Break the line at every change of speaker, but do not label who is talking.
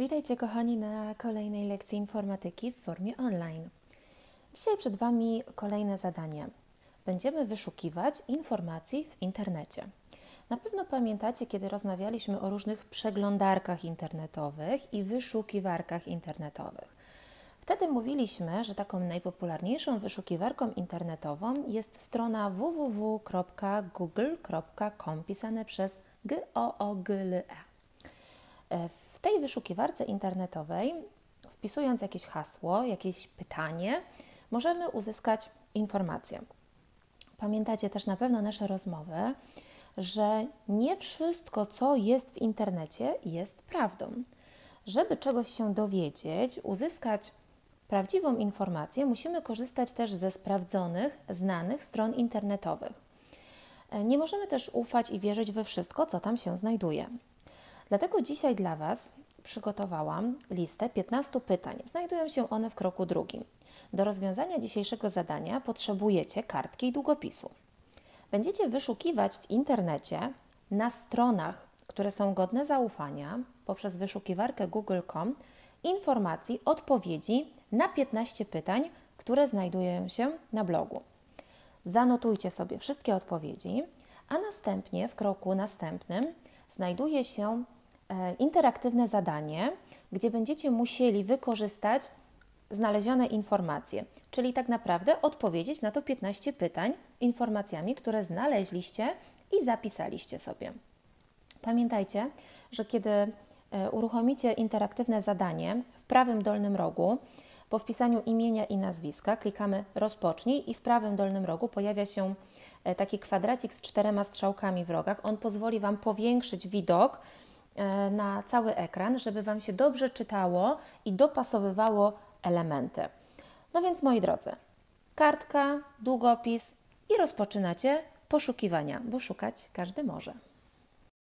Witajcie kochani na kolejnej lekcji informatyki w formie online. Dzisiaj przed Wami kolejne zadanie. Będziemy wyszukiwać informacji w internecie. Na pewno pamiętacie, kiedy rozmawialiśmy o różnych przeglądarkach internetowych i wyszukiwarkach internetowych. Wtedy mówiliśmy, że taką najpopularniejszą wyszukiwarką internetową jest strona www.google.com pisane przez g o o g l e. W tej wyszukiwarce internetowej, wpisując jakieś hasło, jakieś pytanie, możemy uzyskać informację. Pamiętacie też na pewno nasze rozmowy, że nie wszystko, co jest w internecie, jest prawdą. Żeby czegoś się dowiedzieć, uzyskać prawdziwą informację, musimy korzystać też ze sprawdzonych, znanych stron internetowych. Nie możemy też ufać i wierzyć we wszystko, co tam się znajduje. Dlatego dzisiaj dla Was przygotowałam listę 15 pytań. Znajdują się one w kroku drugim. Do rozwiązania dzisiejszego zadania potrzebujecie kartki i długopisu. Będziecie wyszukiwać w internecie na stronach, które są godne zaufania, poprzez wyszukiwarkę google.com informacji, odpowiedzi na 15 pytań, które znajdują się na blogu. Zanotujcie sobie wszystkie odpowiedzi, a następnie w kroku następnym znajduje się interaktywne zadanie, gdzie będziecie musieli wykorzystać znalezione informacje, czyli tak naprawdę odpowiedzieć na to 15 pytań informacjami, które znaleźliście i zapisaliście sobie. Pamiętajcie, że kiedy e, uruchomicie interaktywne zadanie w prawym dolnym rogu, po wpisaniu imienia i nazwiska klikamy rozpocznij i w prawym dolnym rogu pojawia się e, taki kwadracik z czterema strzałkami w rogach. On pozwoli Wam powiększyć widok e, na cały ekran, żeby Wam się dobrze czytało i dopasowywało elementy. No więc moi drodzy, kartka, długopis i rozpoczynacie poszukiwania, bo szukać każdy może.